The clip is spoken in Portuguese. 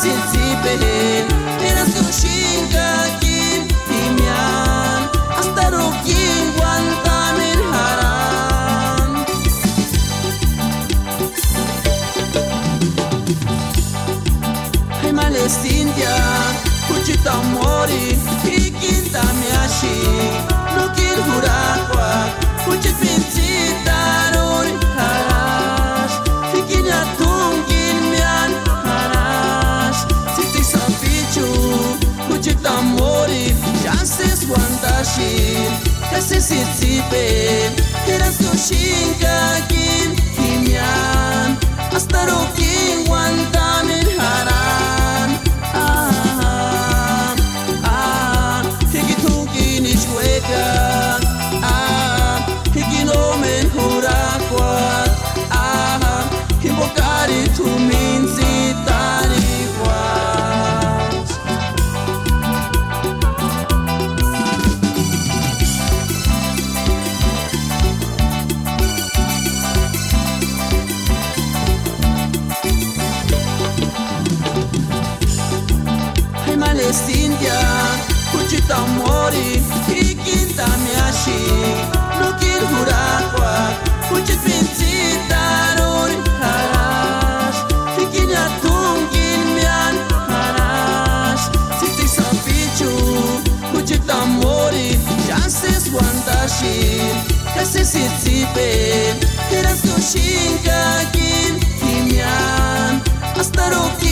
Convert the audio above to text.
simți pe el Era sfârșită Cu cita morii sushi, kasi sitsipe, era sushi kaki. Malestindia Kuchita mori Ikinta miashi Nukil hurakwa Kuchit pincita Nuri harash. Ikinya tungin mian harash. Siti sapichu Kuchita mori Chances wandashin Kasi sitsipen Eras kushinga Kim himyan Hasta rukin